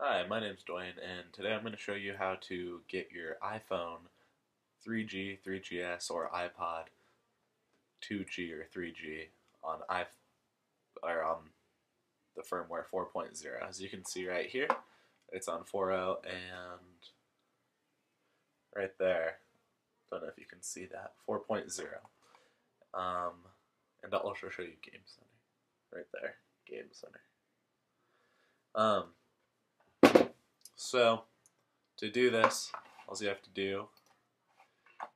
Hi, my name's Dwayne, and today I'm going to show you how to get your iPhone 3G, 3GS, or iPod 2G or 3G on i or on the firmware 4.0. As you can see right here, it's on 4.0 and right there. Don't know if you can see that 4.0. Um, and I'll also show you Game Center right there, Game Center. Um, so, to do this, all you have to do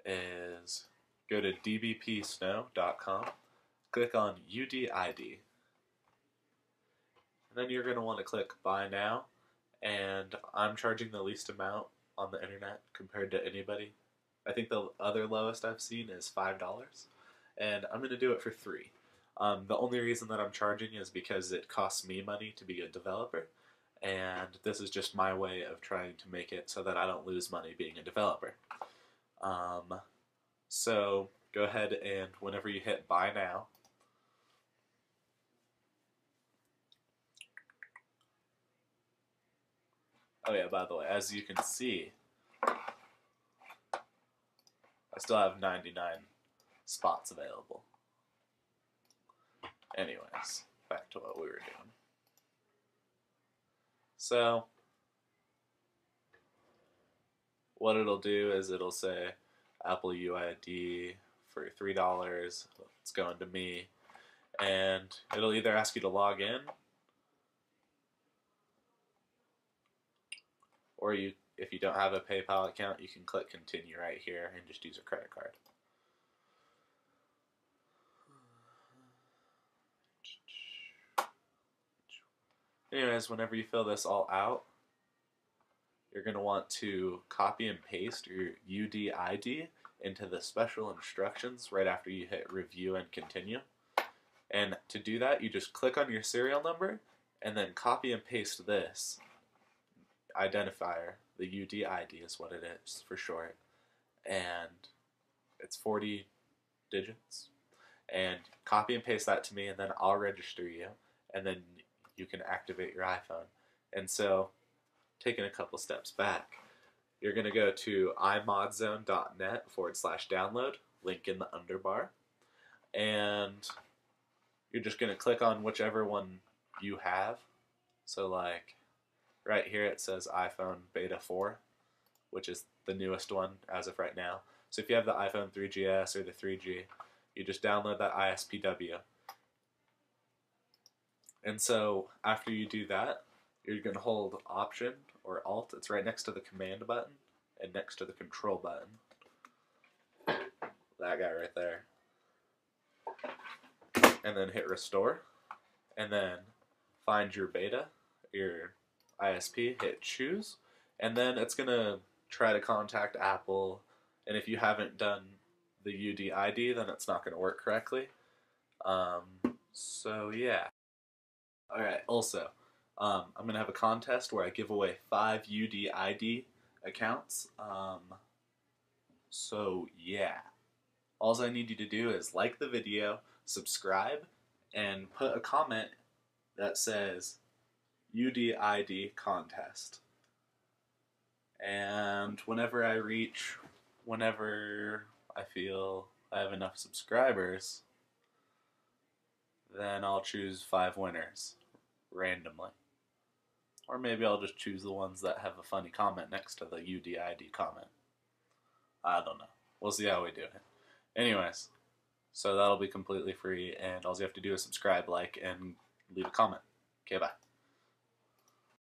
is go to dbpsnow.com, click on UDID, and then you're going to want to click Buy Now, and I'm charging the least amount on the internet compared to anybody. I think the other lowest I've seen is $5, and I'm going to do it for 3 um, the only reason that I'm charging is because it costs me money to be a developer, and this is just my way of trying to make it so that I don't lose money being a developer. Um, so go ahead and whenever you hit buy now, oh yeah, by the way, as you can see, I still have 99 spots available. Anyways, back to what we were doing. So, what it'll do is it'll say Apple UID for $3. It's going to me. And it'll either ask you to log in or you if you don't have a PayPal account, you can click continue right here and just use a credit card. Anyways, whenever you fill this all out, you're going to want to copy and paste your UDID into the special instructions right after you hit review and continue. And to do that, you just click on your serial number and then copy and paste this identifier. The UDID is what it is for short. And it's 40 digits. And copy and paste that to me, and then I'll register you. And then you can activate your iPhone. And so, taking a couple steps back, you're going to go to imodzone.net forward slash download, link in the underbar, and you're just going to click on whichever one you have. So, like right here, it says iPhone Beta 4, which is the newest one as of right now. So, if you have the iPhone 3GS or the 3G, you just download that ISPW and so after you do that, you're going to hold Option or Alt. It's right next to the Command button and next to the Control button. That guy right there. And then hit Restore. And then find your beta, your ISP, hit Choose. And then it's going to try to contact Apple. And if you haven't done the UDID, then it's not going to work correctly. Um, so yeah. Alright, also, um, I'm to have a contest where I give away five UDID accounts. Um, so, yeah. All I need you to do is like the video, subscribe, and put a comment that says UDID contest. And whenever I reach, whenever I feel I have enough subscribers, then I'll choose five winners randomly. Or maybe I'll just choose the ones that have a funny comment next to the UDID comment. I don't know. We'll see how we do it. Anyways, so that'll be completely free, and all you have to do is subscribe, like, and leave a comment. Okay, bye.